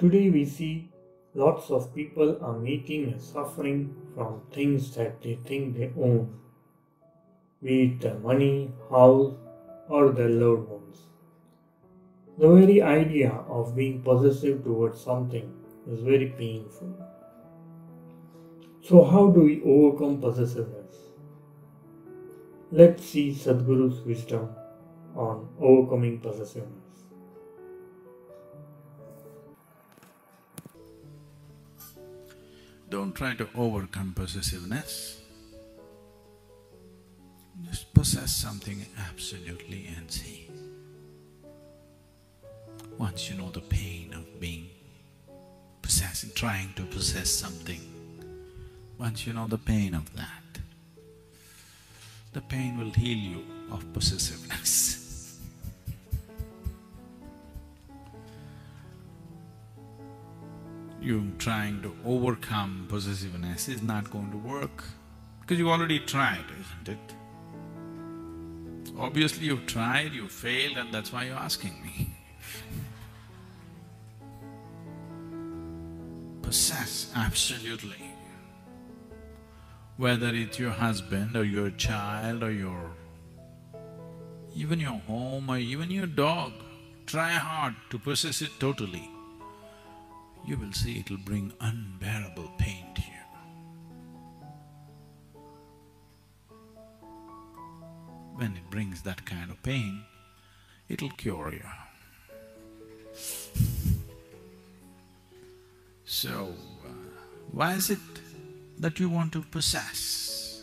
Today we see lots of people are making a suffering from things that they think they own, be it the money, house, or their loved ones. The very idea of being possessive towards something is very painful. So, how do we overcome possessiveness? Let's see Sadhguru's wisdom on overcoming possessiveness. Don't try to overcome possessiveness. Just possess something absolutely and see. Once you know the pain of being possessing, trying to possess something, once you know the pain of that, the pain will heal you of possessiveness. you trying to overcome possessiveness is not going to work because you already tried, isn't it? Obviously you've tried, you failed and that's why you're asking me. Possess, absolutely. Whether it's your husband or your child or your… even your home or even your dog, try hard to possess it totally you will see it'll bring unbearable pain to you. When it brings that kind of pain, it'll cure you. So, uh, why is it that you want to possess?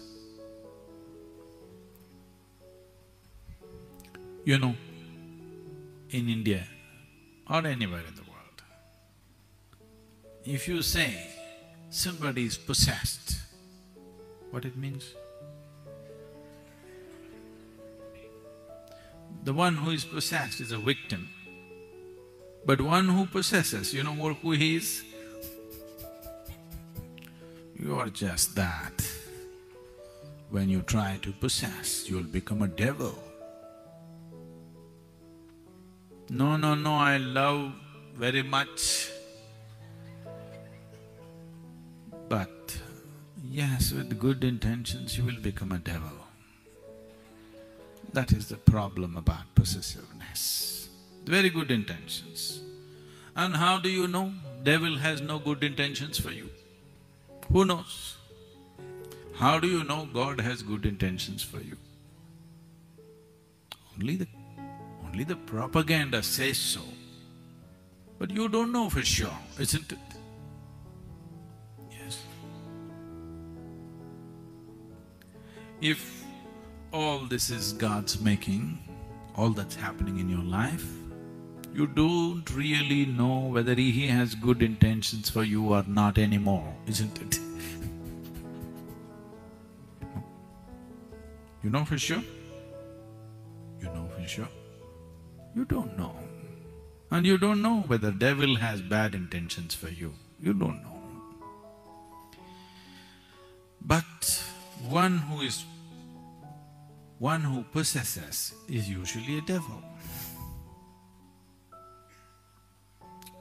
You know, in India or anywhere in the if you say somebody is possessed, what it means? The one who is possessed is a victim, but one who possesses, you know who he is? You are just that. When you try to possess, you'll become a devil. No, no, no, I love very much yes, with good intentions you will become a devil. That is the problem about possessiveness. Very good intentions. And how do you know devil has no good intentions for you? Who knows? How do you know God has good intentions for you? Only the… only the propaganda says so. But you don't know for sure, isn't it? If all this is God's making, all that's happening in your life, you don't really know whether He has good intentions for you or not anymore, isn't it? You know for sure? You know for sure? You don't know. And you don't know whether devil has bad intentions for you. You don't know. One who is… one who possesses is usually a devil.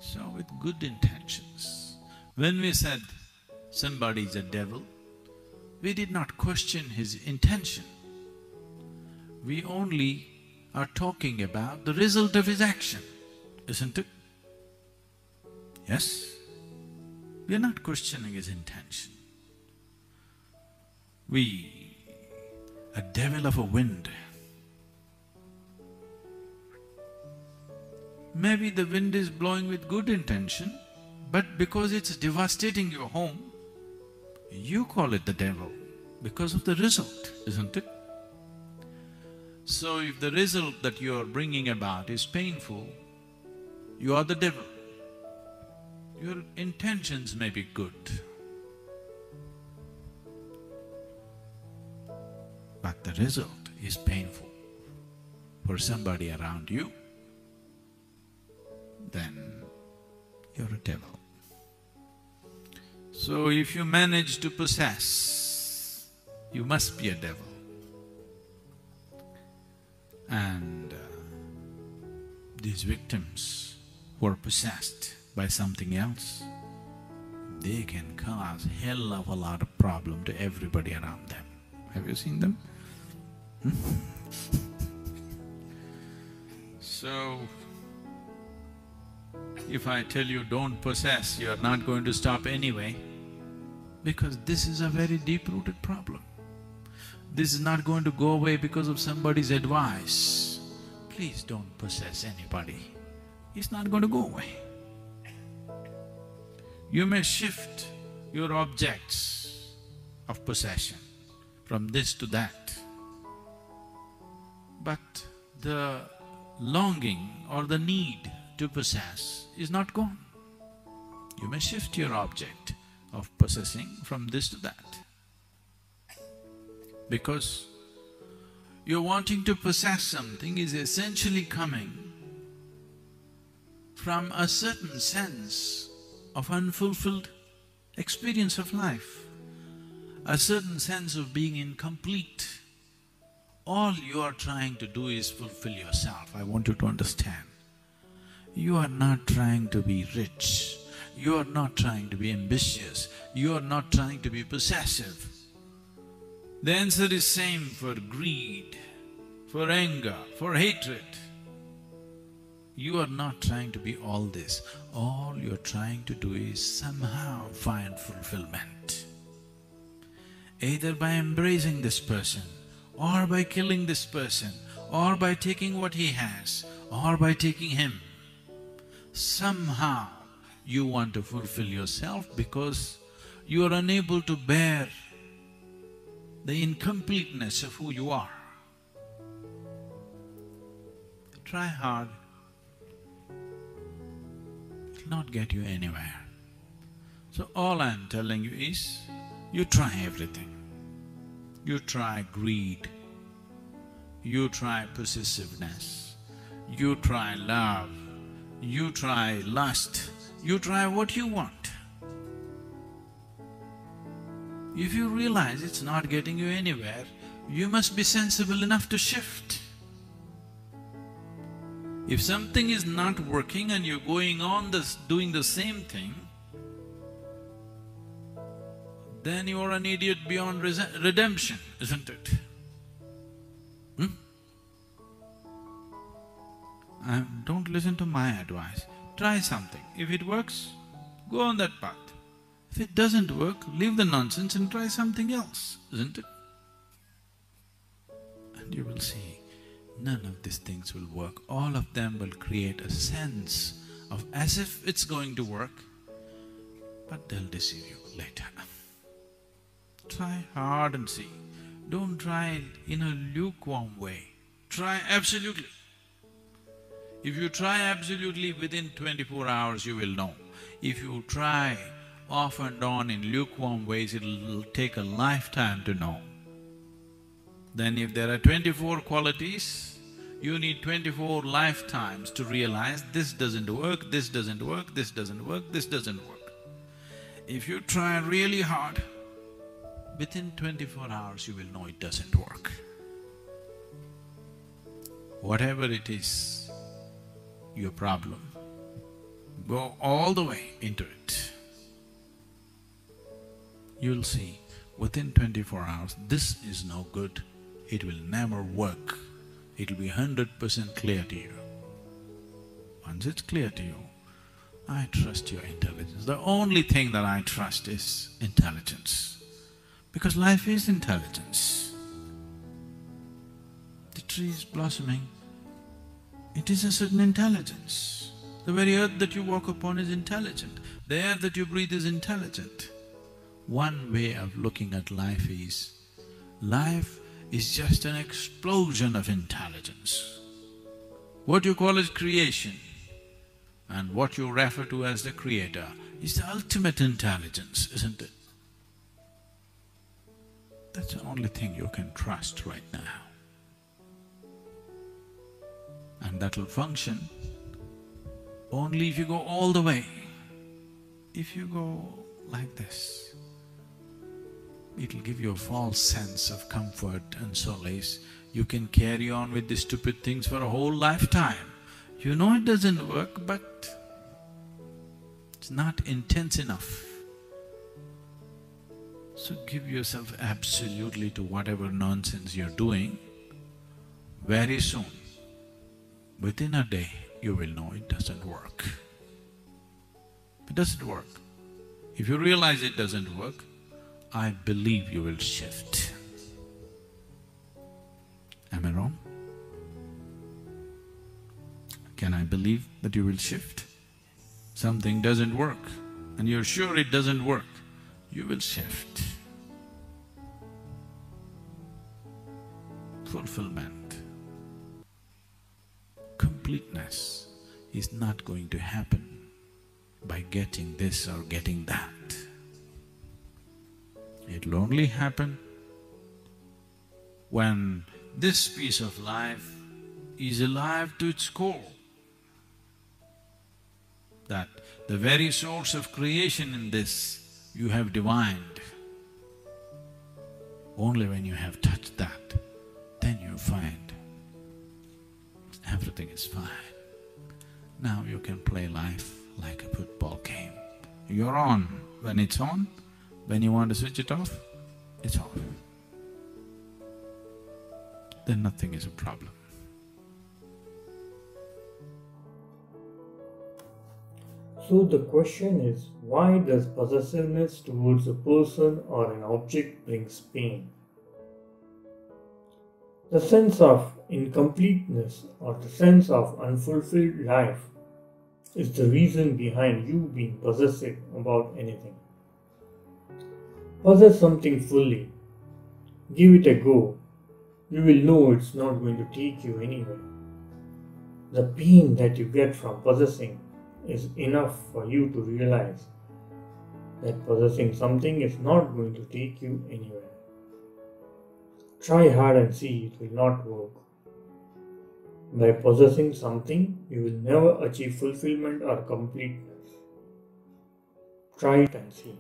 So with good intentions, when we said somebody is a devil, we did not question his intention. We only are talking about the result of his action, isn't it? Yes? We are not questioning his intention. We, a devil of a wind. Maybe the wind is blowing with good intention, but because it's devastating your home, you call it the devil because of the result, isn't it? So if the result that you are bringing about is painful, you are the devil. Your intentions may be good, the result is painful for somebody around you, then you're a devil. So if you manage to possess, you must be a devil. And uh, these victims who are possessed, by something else, they can cause hell of a lot of problem to everybody around them. Have you seen them? so, if I tell you don't possess, you're not going to stop anyway, because this is a very deep-rooted problem. This is not going to go away because of somebody's advice. Please don't possess anybody. It's not going to go away. You may shift your objects of possession from this to that, but the longing or the need to possess is not gone. You may shift your object of possessing from this to that. Because you're wanting to possess something is essentially coming from a certain sense of unfulfilled experience of life, a certain sense of being incomplete. All you are trying to do is fulfill yourself, I want you to understand. You are not trying to be rich, you are not trying to be ambitious, you are not trying to be possessive. The answer is same for greed, for anger, for hatred. You are not trying to be all this. All you're trying to do is somehow find fulfillment. Either by embracing this person, or by killing this person, or by taking what he has, or by taking him. Somehow you want to fulfill yourself because you are unable to bear the incompleteness of who you are. Try hard it'll not get you anywhere. So all I'm telling you is, you try everything. You try greed, you try possessiveness, you try love, you try lust, you try what you want. If you realize it's not getting you anywhere, you must be sensible enough to shift. If something is not working and you're going on this, doing the same thing, then you are an idiot beyond redemption, isn't it? Hmm? Uh, don't listen to my advice. Try something. If it works, go on that path. If it doesn't work, leave the nonsense and try something else, isn't it? And you will see none of these things will work. All of them will create a sense of as if it's going to work, but they'll deceive you later. Try hard and see. Don't try in a lukewarm way. Try absolutely. If you try absolutely within twenty-four hours, you will know. If you try off and on in lukewarm ways, it'll take a lifetime to know. Then if there are twenty-four qualities, you need twenty-four lifetimes to realize this doesn't work, this doesn't work, this doesn't work, this doesn't work. If you try really hard, within twenty-four hours you will know it doesn't work. Whatever it is, your problem, go all the way into it. You'll see, within twenty-four hours, this is no good, it will never work. It'll be hundred percent clear to you. Once it's clear to you, I trust your intelligence. The only thing that I trust is intelligence. Because life is intelligence. The tree is blossoming, it is a certain intelligence. The very earth that you walk upon is intelligent, the air that you breathe is intelligent. One way of looking at life is, life is just an explosion of intelligence. What you call as creation and what you refer to as the creator is the ultimate intelligence, isn't it? That's the only thing you can trust right now. And that'll function only if you go all the way. If you go like this, it'll give you a false sense of comfort and solace. You can carry on with these stupid things for a whole lifetime. You know it doesn't work, but It's not intense enough. So give yourself absolutely to whatever nonsense you're doing. Very soon, within a day, you will know it doesn't work. It doesn't work. If you realize it doesn't work, I believe you will shift. Am I wrong? Can I believe that you will shift? Something doesn't work and you're sure it doesn't work, you will shift. Fulfillment, completeness is not going to happen by getting this or getting that. It'll only happen when this piece of life is alive to its core. That the very source of creation in this you have divined. Only when you have touched that, you find everything is fine. Now you can play life like a football game. You're on when it's on, when you want to switch it off, it's off. Then nothing is a problem. So the question is, why does possessiveness towards a person or an object brings pain? The sense of incompleteness or the sense of unfulfilled life is the reason behind you being possessive about anything. Possess something fully, give it a go, you will know it's not going to take you anywhere. The pain that you get from possessing is enough for you to realize that possessing something is not going to take you anywhere. Try hard and see it will not work. By possessing something, you will never achieve fulfillment or completeness. Try it and see.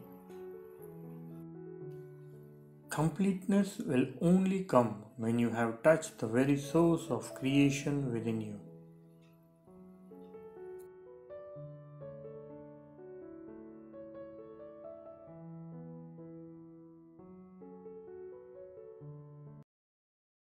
Completeness will only come when you have touched the very source of creation within you.